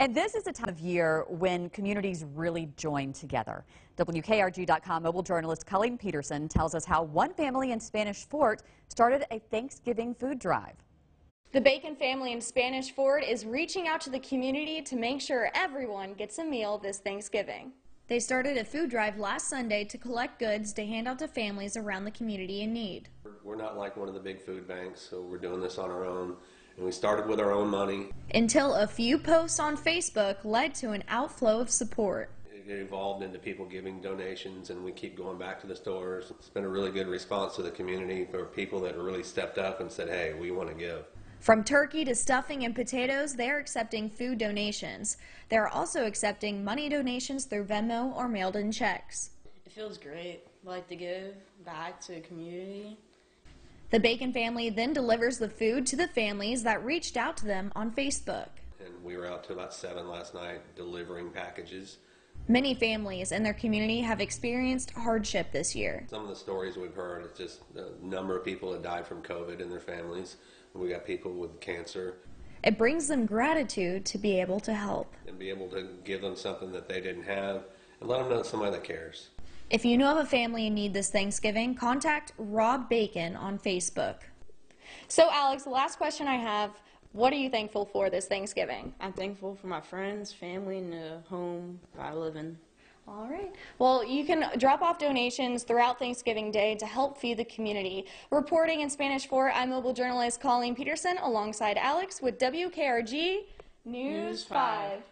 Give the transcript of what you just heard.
And this is a time of year when communities really join together. WKRG.com mobile journalist Colleen Peterson tells us how one family in Spanish Fort started a Thanksgiving food drive. The Bacon family in Spanish Fort is reaching out to the community to make sure everyone gets a meal this Thanksgiving. They started a food drive last Sunday to collect goods to hand out to families around the community in need. We're not like one of the big food banks, so we're doing this on our own. And we started with our own money. Until a few posts on Facebook led to an outflow of support. It evolved into people giving donations, and we keep going back to the stores. It's been a really good response to the community for people that really stepped up and said, hey, we want to give. From turkey to stuffing and potatoes, they're accepting food donations. They're also accepting money donations through Venmo or mailed in checks. It feels great. I like to give back to the community. The Bacon family then delivers the food to the families that reached out to them on Facebook. And we were out to about 7 last night delivering packages. Many families in their community have experienced hardship this year. Some of the stories we've heard, it's just the number of people that died from COVID in their families. We got people with cancer. It brings them gratitude to be able to help. And be able to give them something that they didn't have and let them know somebody that cares. If you know of a family in need this Thanksgiving, contact Rob Bacon on Facebook. So, Alex, the last question I have what are you thankful for this Thanksgiving? I'm thankful for my friends, family, and the home I live in. All right. Well, you can drop off donations throughout Thanksgiving Day to help feed the community. Reporting in Spanish Fort iMobile journalist Colleen Peterson alongside Alex with WKRG News, News 5. 5.